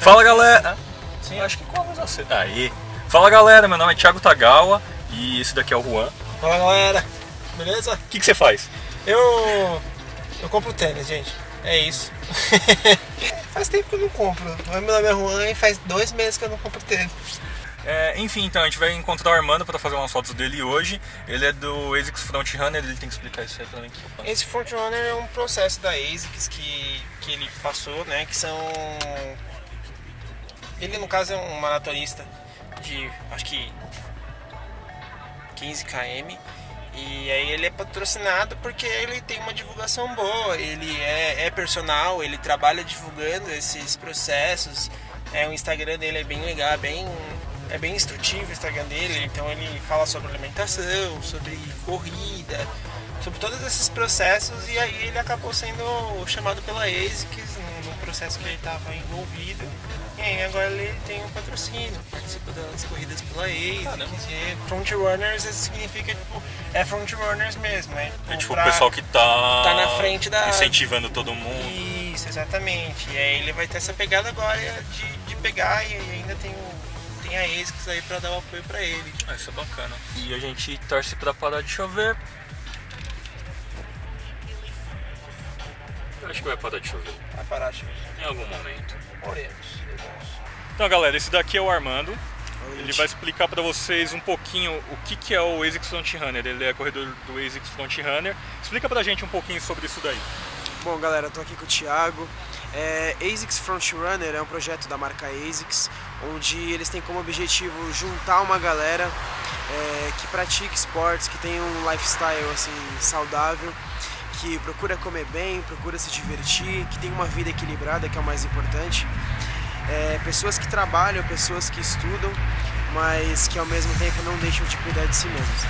Fala galera. Sim, acho que com a luz acesa. Aí. Fala galera, meu nome é Thiago Tagawa e esse daqui é o Juan. Fala galera, beleza? O que, que você faz? Eu. Eu compro tênis, gente. É isso. faz tempo que eu não compro. Meu nome é Juan e faz dois meses que eu não compro tênis. É, enfim, então a gente vai encontrar o Armando para fazer umas fotos dele hoje. Ele é do ASICS Frontrunner, ele tem que explicar isso aí pra mim. Esse Frontrunner é um processo da ASICS que, que ele passou, né? Que são. Ele no caso é um maratonista de acho que 15 km. E aí ele é patrocinado porque ele tem uma divulgação boa, ele é, é personal, ele trabalha divulgando esses processos. É, o Instagram dele é bem legal, bem é bem instrutivo o Instagram dele, então ele fala sobre alimentação, sobre corrida, sobre todos esses processos e aí ele acabou sendo chamado pela ASICS num processo que ele estava envolvido e aí agora ele tem um patrocínio, participa das corridas pela ASICS e front runners significa tipo, é front runners mesmo, é, é tipo o pessoal que tá, tá na frente da incentivando todo mundo. Isso, exatamente. E aí ele vai ter essa pegada agora de, de pegar e ainda tem o tem a ASICS aí pra dar o apoio pra ele. Ah, isso é bacana. E a gente torce pra parar de chover. Acho que vai parar de chover. Vai parar de chover. Em algum momento. Oremos. Então galera, esse daqui é o Armando. Ele vai explicar para vocês um pouquinho o que, que é o ASICS Front Runner. Ele é corredor do ASICS Front Runner. Explica pra gente um pouquinho sobre isso daí. Bom galera, estou aqui com o Thiago. É, ASICS Front Runner é um projeto da marca ASICS, onde eles têm como objetivo juntar uma galera é, que pratica esportes, que tem um lifestyle assim saudável, que procura comer bem, procura se divertir, que tem uma vida equilibrada, que é o mais importante. É, pessoas que trabalham, pessoas que estudam, mas que ao mesmo tempo não deixam de cuidar de si mesmos.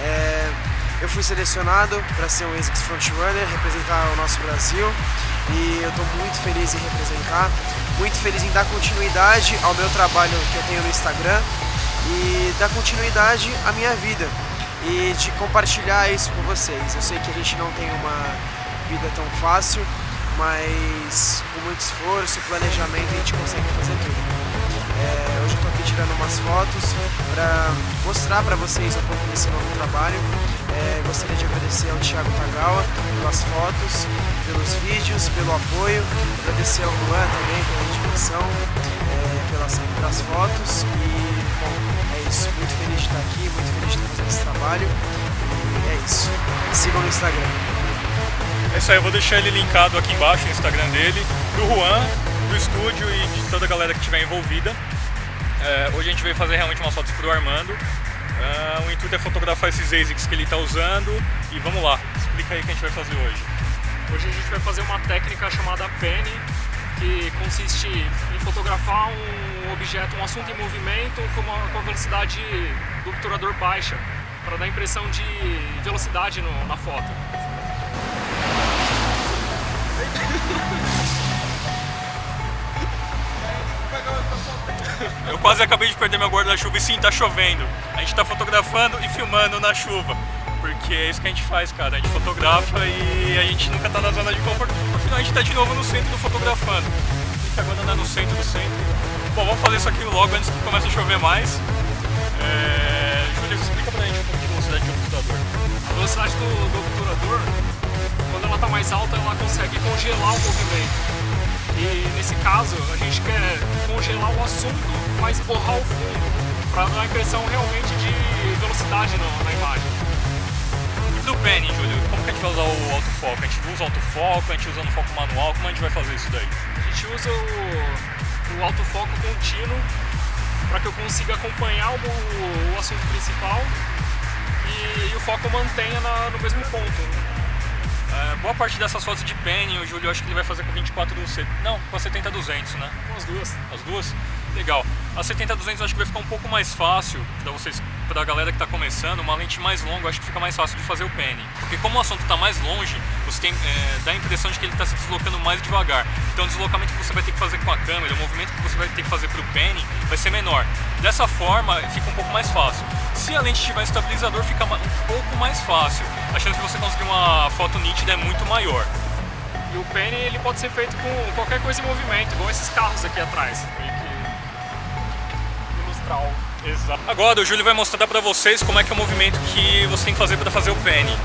É, eu fui selecionado para ser um ASICS Frontrunner, representar o nosso Brasil e eu estou muito feliz em representar, muito feliz em dar continuidade ao meu trabalho que eu tenho no Instagram e dar continuidade à minha vida e de compartilhar isso com vocês. Eu sei que a gente não tem uma vida tão fácil, mas com muito esforço, planejamento a gente consegue fazer tudo. É, hoje eu estou aqui tirando umas fotos para mostrar para vocês um pouco desse novo trabalho. É, gostaria de agradecer ao Thiago Tagawa pelas fotos, pelos vídeos, pelo apoio. Agradecer ao Juan também pela indicação, é, pelas, pelas fotos. E, bom, é isso. Muito feliz de estar aqui, muito feliz de estar fazendo esse trabalho. E é isso. Sigam no Instagram. É isso aí, eu vou deixar ele linkado aqui embaixo no Instagram dele, do Juan, do estúdio e de toda a galera que estiver envolvida. É, hoje a gente veio fazer realmente umas fotos pro Armando. É, o intuito é fotografar esses ASICs que ele está usando e vamos lá, explica aí o que a gente vai fazer hoje. Hoje a gente vai fazer uma técnica chamada penny, consiste em fotografar um objeto, um assunto em movimento com, uma, com a velocidade do obturador baixa, para dar impressão de velocidade no, na foto. Eu quase acabei de perder meu guarda-chuva e sim, tá chovendo. A gente tá fotografando e filmando na chuva. Porque é isso que a gente faz, cara. A gente fotografa e a gente nunca tá na zona de conforto. Afinal, a gente tá de novo no centro do fotografando. A agora anda no centro do centro. Bom, vamos fazer isso aqui logo antes que comece a chover mais. É... Júlio, explica pra gente um pouco de velocidade de obturador. A velocidade do, do obturador, quando ela tá mais alta, ela consegue congelar o movimento. E nesse caso, a gente quer congelar o assunto, mas borrar o fundo, para dar a impressão realmente de velocidade na, na imagem. E do penny, Júlio, como que a gente vai usar o autofoco? A gente usa o autofoco, a gente usa no foco manual, como a gente vai fazer isso daí? A gente usa o, o autofoco contínuo para que eu consiga acompanhar o, o assunto principal e, e, o foco mantenha na, no mesmo ponto. É, boa parte dessas fotos de penny, o Júlio acho que ele vai fazer com 24 do não, com a 70 200, né? Com as duas. As duas? Legal. A 70 200 acho que vai ficar um pouco mais fácil para vocês, para a galera que está começando, uma lente mais longa, acho que fica mais fácil de fazer o penny. Porque como o assunto está mais longe, você tem, é, dá a impressão de que ele está se deslocando mais devagar. Então o deslocamento que você vai ter que fazer com a câmera, o movimento que você vai ter que fazer para o penny vai ser menor. Dessa forma fica um pouco mais fácil. Se a lente tiver estabilizador, fica um pouco mais fácil. A chance de você conseguir uma foto nítida é muito maior. E o penny ele pode ser feito com qualquer coisa em movimento, igual esses carros aqui atrás. O Exato. Agora o Júlio vai mostrar para vocês como é que é o movimento que você tem que fazer para fazer o penny.